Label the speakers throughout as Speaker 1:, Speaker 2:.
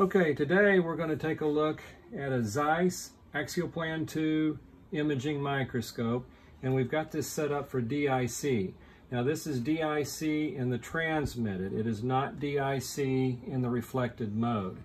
Speaker 1: Okay, today we're going to take a look at a Zeiss Axioplan 2 imaging microscope and we've got this set up for DIC. Now this is DIC in the transmitted. It is not DIC in the reflected mode.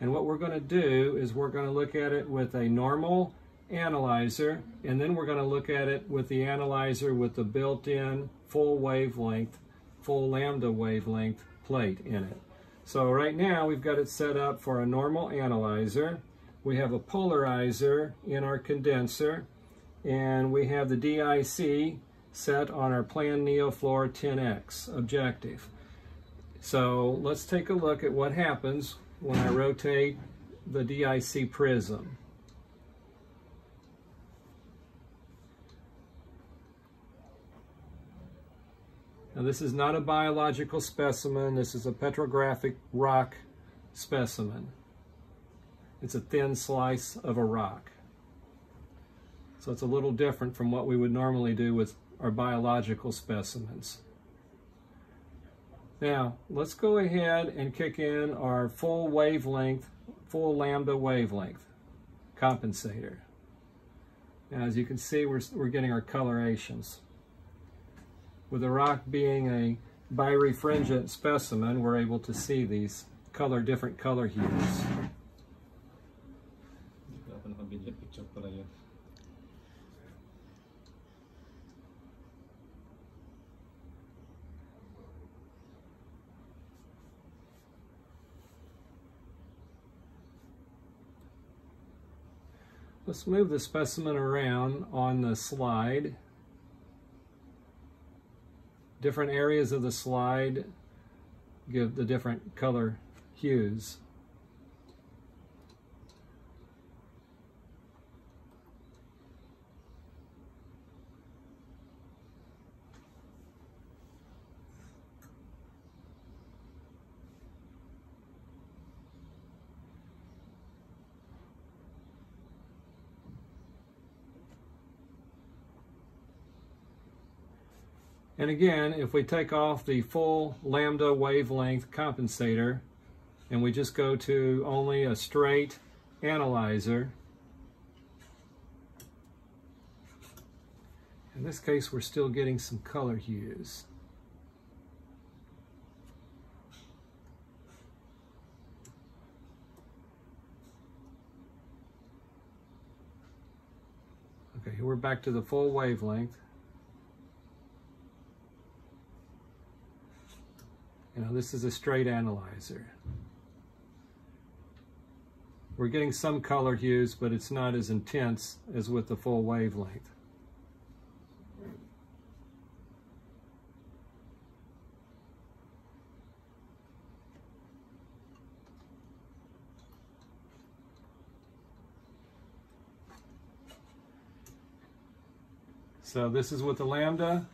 Speaker 1: And what we're going to do is we're going to look at it with a normal analyzer and then we're going to look at it with the analyzer with the built-in full wavelength, full lambda wavelength plate in it. So right now we've got it set up for a normal analyzer. We have a polarizer in our condenser and we have the DIC set on our Plan Neofluar 10X objective. So let's take a look at what happens when I rotate the DIC prism. Now this is not a biological specimen, this is a petrographic rock specimen. It's a thin slice of a rock. So it's a little different from what we would normally do with our biological specimens. Now, let's go ahead and kick in our full wavelength, full lambda wavelength compensator. Now, as you can see, we're, we're getting our colorations. With the rock being a birefringent specimen, we're able to see these color, different color hues. Let's move the specimen around on the slide different areas of the slide give the different color hues. And again, if we take off the full lambda wavelength compensator and we just go to only a straight analyzer, in this case we're still getting some color hues. Okay, we're back to the full wavelength. You know, this is a straight analyzer. We're getting some color hues, but it's not as intense as with the full wavelength. So this is with the lambda,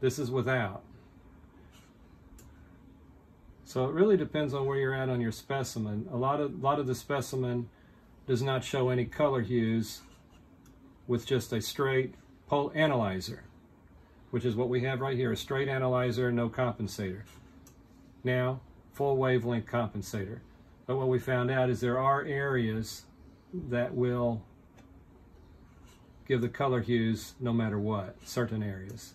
Speaker 1: this is without. So it really depends on where you're at on your specimen. A lot of, lot of the specimen does not show any color hues with just a straight pole analyzer, which is what we have right here, a straight analyzer, no compensator. Now, full wavelength compensator. But what we found out is there are areas that will give the color hues no matter what, certain areas.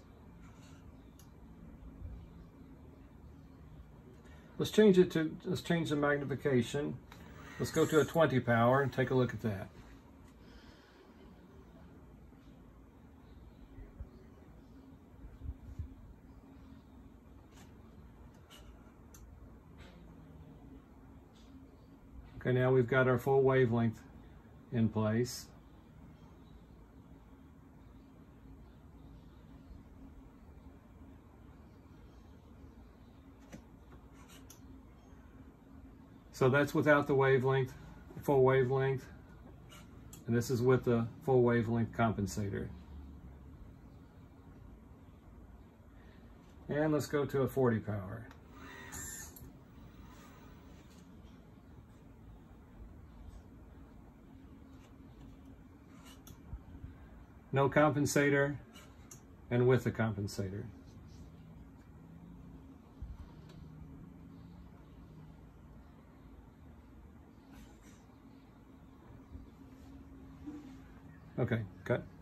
Speaker 1: Let's change it to, let's change the magnification. Let's go to a 20 power and take a look at that. Okay, now we've got our full wavelength in place. So that's without the wavelength, full wavelength. And this is with the full wavelength compensator. And let's go to a 40 power. No compensator and with a compensator. Okay, cut.